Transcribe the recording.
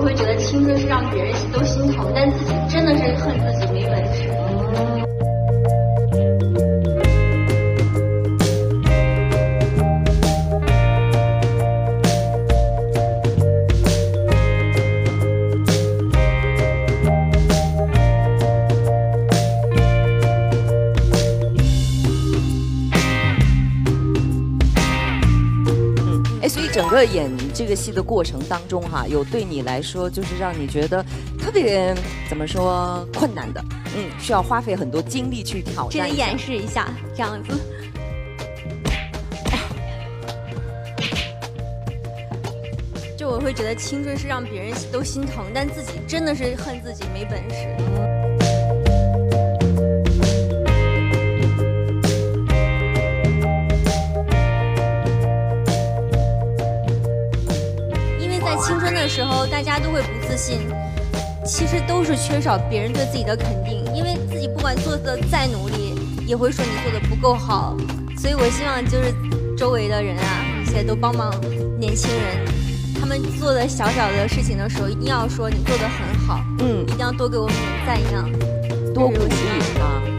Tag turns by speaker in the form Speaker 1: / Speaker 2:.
Speaker 1: 会觉得青春是让别人都心疼但自己真的是恨自己没本事
Speaker 2: 哎，所以整个演这个戏的过程当中哈，有对你来说就是让你觉得特别怎么说困难的，嗯，需要花费很多精力去挑战。
Speaker 3: 这里演示一下，这样子。就我会觉得青春是让别人都心疼，但自己真的是恨自己没本事。在青春的时候，大家都会不自信，其实都是缺少别人对自己的肯定，因为自己不管做的再努力，也会说你做的不够好。所以我希望就是周围的人啊，一切都帮忙年轻人，他们做的小小的事情的时候，一定要说你做的很好，
Speaker 2: 嗯
Speaker 3: 一，定要多给我们点赞一样。
Speaker 2: 多鼓励啊。